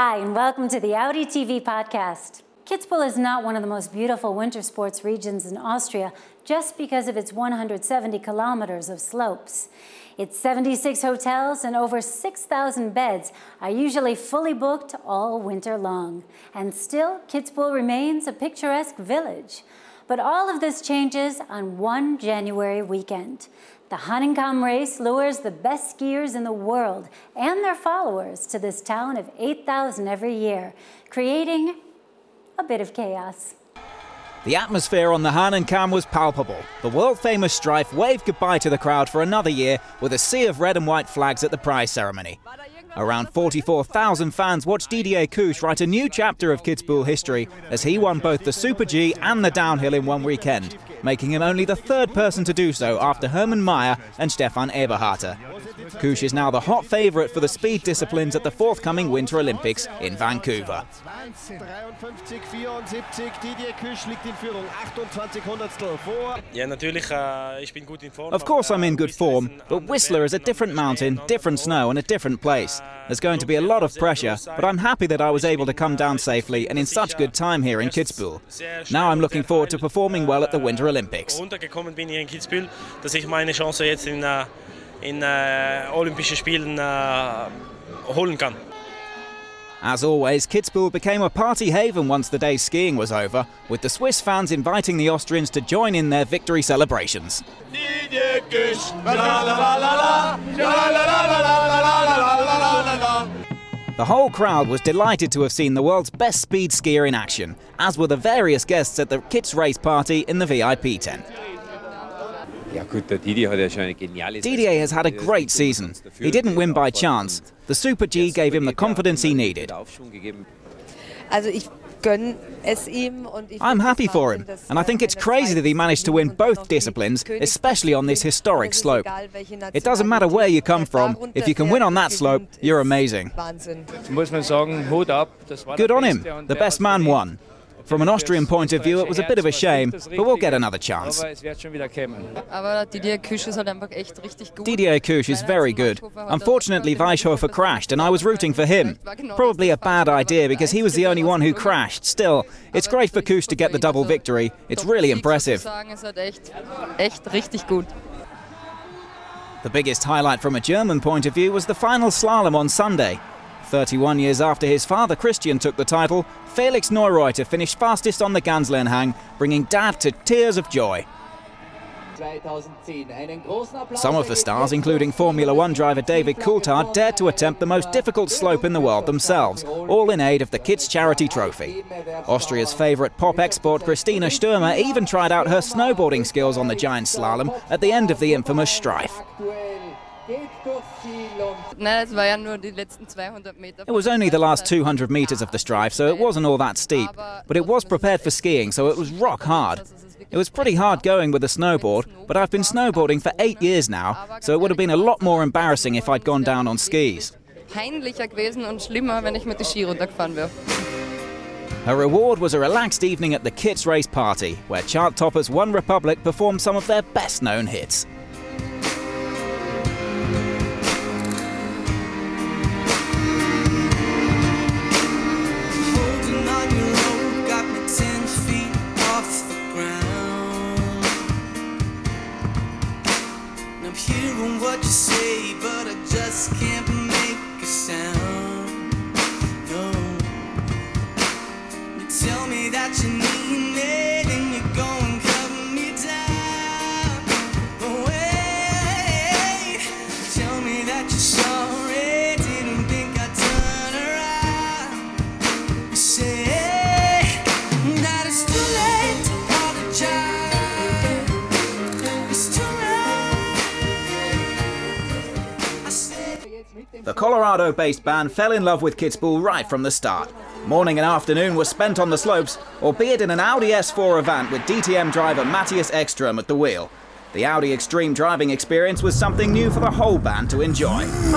Hi, and welcome to the Audi TV podcast. Kitzbühel is not one of the most beautiful winter sports regions in Austria just because of its 170 kilometers of slopes. Its 76 hotels and over 6,000 beds are usually fully booked all winter long. And still, Kitzbühel remains a picturesque village. But all of this changes on one January weekend. The Hahnenkamm race lures the best skiers in the world and their followers to this town of 8,000 every year, creating a bit of chaos. The atmosphere on the Hahnenkamm was palpable. The world-famous Streif waved goodbye to the crowd for another year with a sea of red and white flags at the prize ceremony. Around 44,000 fans watched Didier Cuche write a new chapter of Kitzbühel history as he won both the Super G and the downhill in one weekend, making him only the third person to do so after Hermann Maier and Stefan Eberharter. Cuche is now the hot favourite for the speed disciplines at the forthcoming Winter Olympics in Vancouver. Of course I'm in good form, but Whistler is a different mountain, different snow and a different place. There's going to be a lot of pressure, but I'm happy that I was able to come down safely and in such good time here in Kitzbühel. Now I'm looking forward to performing well at the Winter Olympics. In eh, äh, Olympischen Spielen äh, eh, holen kann. As always, Kitzbühel became a party haven once the day's skiing was over, with the Swiss fans inviting the Austrians to join in their victory celebrations. The whole crowd was delighted to have seen the world's best speed skier in action, as were the various guests at the Kitz race party in the VIP tent. Didier has had a great season. He didn't win by chance. The Super G gave him the confidence he needed. I'm happy for him, and I think it's crazy that he managed to win both disciplines, especially on this historic slope. It doesn't matter where you come from, if you can win on that slope, you're amazing. Good on him, the best man won. From an Austrian point of view, it was a bit of a shame, but we'll get another chance. Didier Cuche is very good. Unfortunately, Weishofer crashed, and I was rooting for him. Probably a bad idea because he was the only one who crashed. Still, it's great for Cuche to get the double victory. It's really impressive. The biggest highlight from a German point of view was the final slalom on Sunday. 31 years after his father Christian took the title, Felix Neureuther finished fastest on the Ganslernhang, bringing Dad to tears of joy. Some of the stars, including Formula One driver David Coulthard, dared to attempt the most difficult slope in the world themselves, all in aid of the kids' Charity Trophy. Austria's favourite pop export Christina Stürmer even tried out her snowboarding skills on the giant slalom at the end of the infamous Streif. It was only the last 200 metres of the Streif, so it wasn't all that steep. But it was prepared for skiing, so it was rock hard. It was pretty hard going with a snowboard, but I've been snowboarding for eight years now, so it would have been a lot more embarrassing if I'd gone down on skis. Her reward was a relaxed evening at the Kitz Race Party, where chart toppers OneRepublic performed some of their best known hits. doing what you say, but I just can't make a sound. No. You tell me that you need me. The Colorado based band fell in love with Kitzbühel right from the start. Morning and afternoon were spent on the slopes, albeit in an Audi S4 Avant with DTM driver Mattias Ekström at the wheel. The Audi Extreme driving experience was something new for the whole band to enjoy.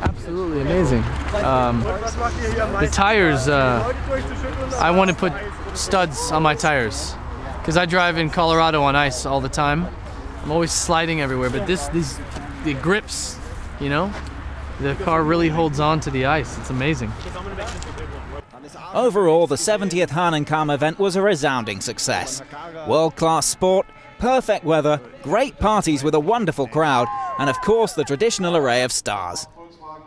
Absolutely amazing. Um, the tires, uh, I want to put studs on my tires because I drive in Colorado on ice all the time. I'm always sliding everywhere, but this, these, the grips you know? the car really holds on to the ice. It's amazing. Overall, the 70th Hahnenkamm event was a resounding success. World class sport, perfect weather, great parties with a wonderful crowd, and of course the traditional array of stars.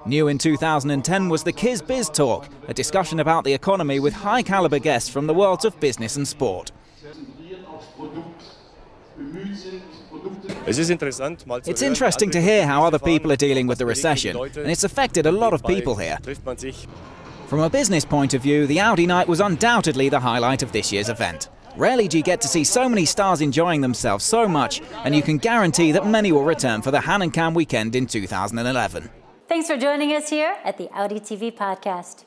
New in 2010 was the Kiz Biz Talk, a discussion about the economy with high caliber guests from the worlds of business and sport. It's interesting to hear how other people are dealing with the recession, and it's affected a lot of people here. From a business point of view, the Audi night was undoubtedly the highlight of this year's event. Rarely do you get to see so many stars enjoying themselves so much, and you can guarantee that many will return for the Hahnenkamm weekend in 2011. Thanks for joining us here at the Audi TV podcast.